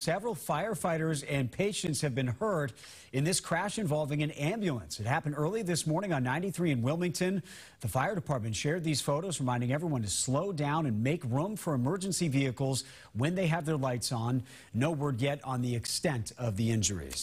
Several firefighters and patients have been hurt in this crash involving an ambulance. It happened early this morning on 93 in Wilmington. The fire department shared these photos, reminding everyone to slow down and make room for emergency vehicles when they have their lights on. No word yet on the extent of the injuries.